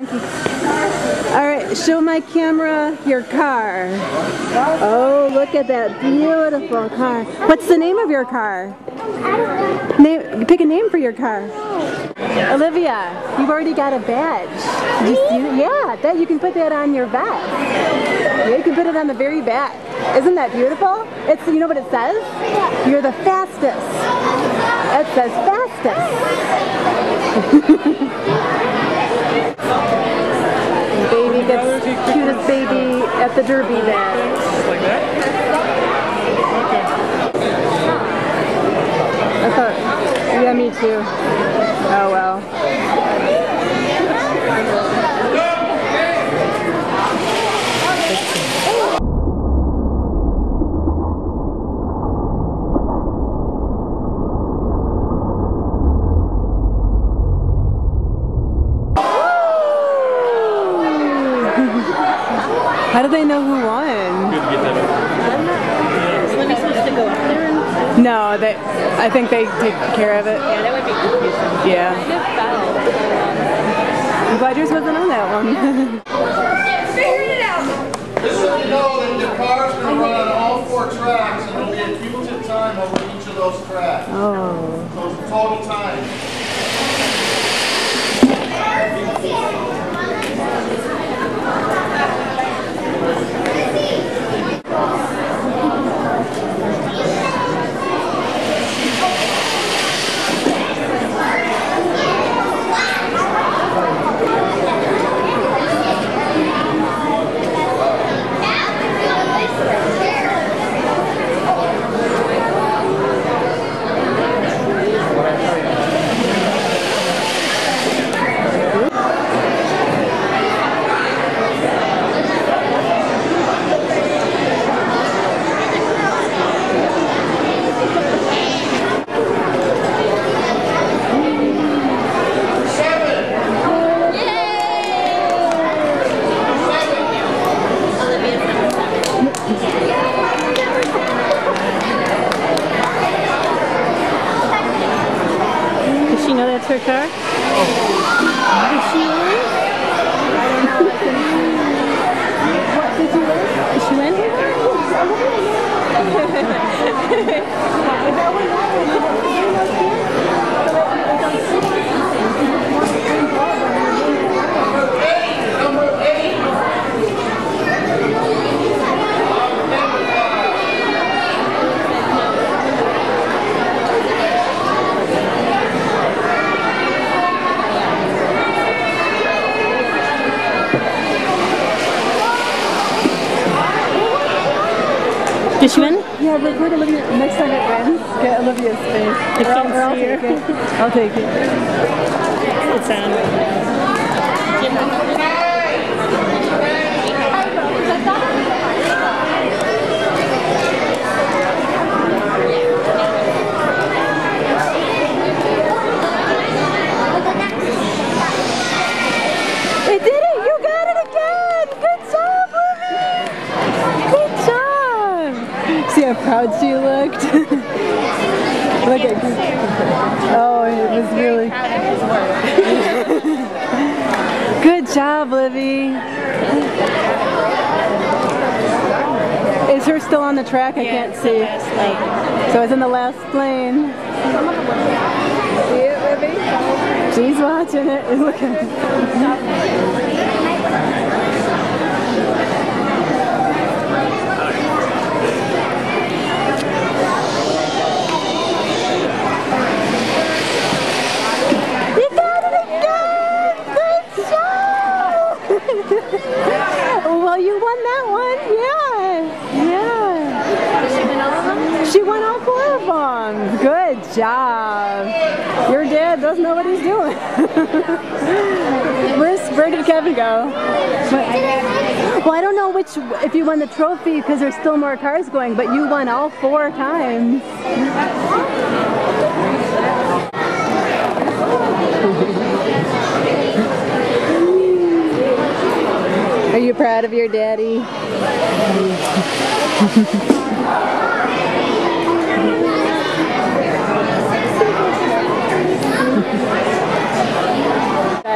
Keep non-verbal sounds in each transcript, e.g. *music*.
All right, show my camera your car. Oh, look at that beautiful car. What's the name of your car? Name, pick a name for your car. Olivia, you've already got a badge. Did you? Yeah, that you can put that on your vest. Yeah, you can put it on the very back. Isn't that beautiful? It's you know what it says? You're the fastest. It says fastest. *laughs* baby at the derby then. Like that? I thought, yeah, me too. Oh well. Do they know who won? Good to get that. Is Libby supposed to go up there and No, they. I think they take care of it. yeah, that would be confusing. Yeah. Kind of fell. I'm glad yours wasn't on that one. Figured it out. Just so you know that the car's going to run on all four tracks and there'll be a cumulative time over each of those tracks. oh. So total time. Did she win? Yeah, record Olivia. Next time it wins, get Olivia's face. I Or or I'll take it. I'll take it. It's on. It did it! You got it again! Good job, Livy! Good job! How she looked? *laughs* Look at Oh, it was really *laughs* Good job, Livy. Is her still on the track? I can't see. Oh. So it's in the last lane. See it, Livy? She's watching it. *laughs* Look at it. You got it again! Good job! well, you won that one. Yeah. Yeah. Did she win all of them? She won all four of them. Good job. Your dad doesn't know what he's doing. *laughs* Where's, where did Kevin go? Well, I don't know which, if you won the trophy because there's still more cars going, but you won all four times. *laughs* Are you proud of your daddy? *laughs*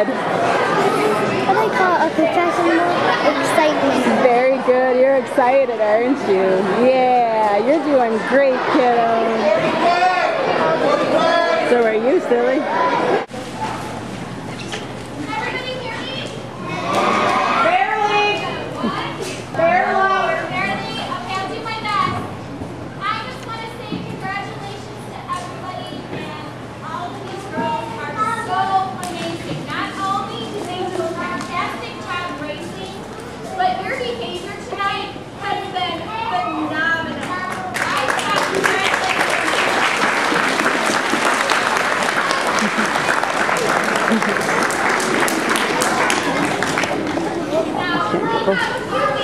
A professional excitement. Very good. You're excited, aren't you? Yeah, you're doing great, kiddo. So are you, silly? Now, we have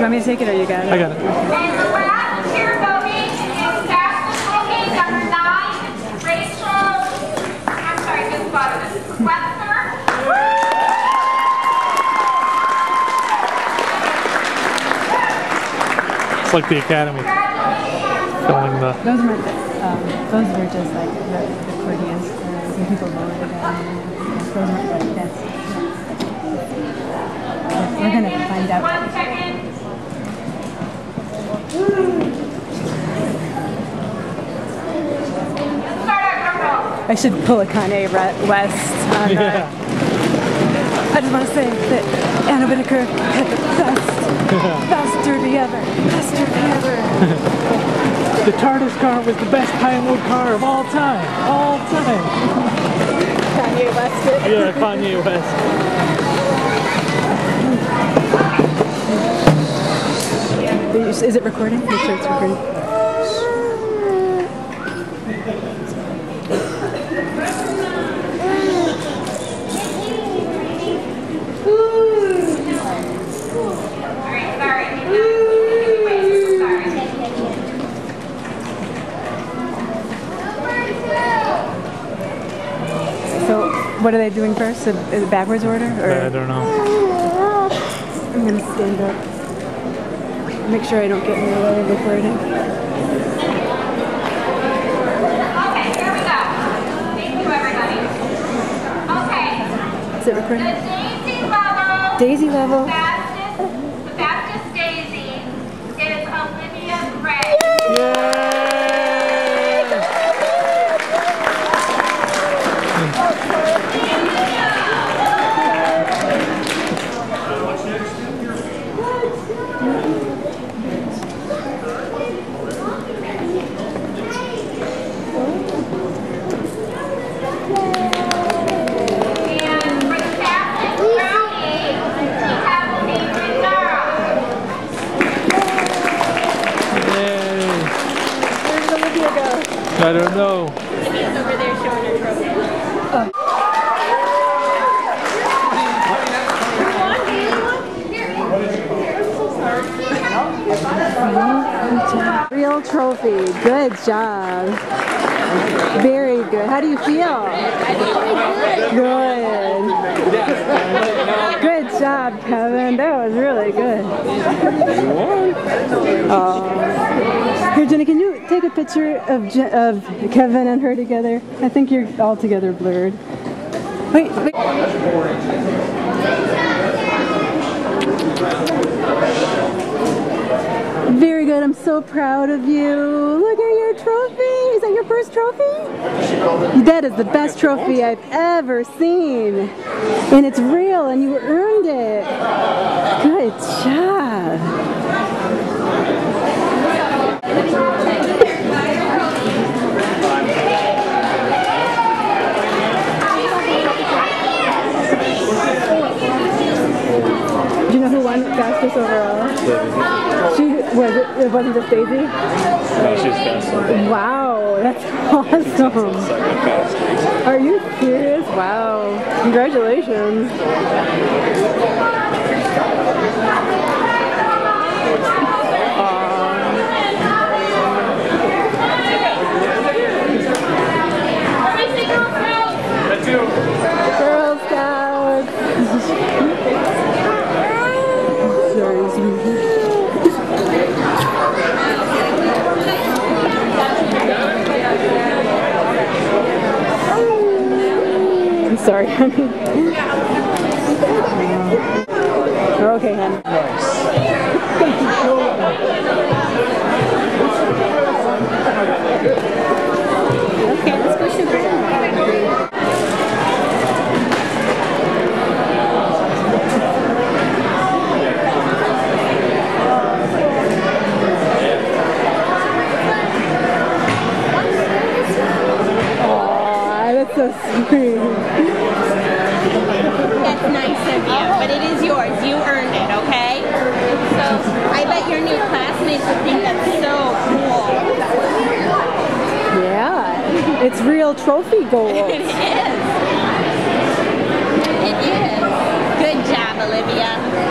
you want me to take it or you got it? I got it. And the last cheer voting is fastest looking, number nine, Rachel, I'm sorry, this button, Webster. It's like the academy filming the. Those were, um, those were just like the, the courteous, uh, some people voted on. Those weren't like that's. We're gonna find out. I should pull a Kanye West on that. Yeah. I just want to say that Anna Whitaker had the best, *laughs* best derby ever. Best derby ever. *laughs* The TARDIS car was the best Pinewood car of all time. All time. Kanye West. Yeah, Kanye West. Is it recording? Make sure it's recording. Alright, sorry. Wait, sorry. So, what are they doing first? Is it backwards order? Or? I don't know. I'm gonna stand up. Make sure I don't get in the way of recording. Okay, here we go. Thank you, everybody. Okay, Is it the recording? daisy level. Daisy level. Fastest, the fastest daisy is Olivia Gray. Yay! And for the fastest brownie, we have Adrian Nara. Yay! Where did Olivia go? I don't know. over there showing her trophy. Real trophy. Good job. Very good. How do you feel? Good. Good job, Kevin. That was really good. Oh. Here, Jenny, can you take a picture of, Je- of Kevin and her together? I think you're all together blurred. Wait, wait. I'm so proud of you. Look at your trophy. Is that your first trophy? That is the best trophy I've ever seen. And it's real and you earned it. Good job. Do you know who won fastest overall? She was it, wasn't just Daisy? No, she's fast. Wow, that's *laughs* awesome. Are you serious? Wow. Congratulations. Everything goes out. Girl Scouts. I'm sorry, honey. You're okay, honey. Okay, let's so sweet. That's nice of you, but it is yours. You earned it, okay? So I bet your new classmates would think that's so cool. Yeah, it's real trophy gold. *laughs* It is. It is. Good job, Olivia.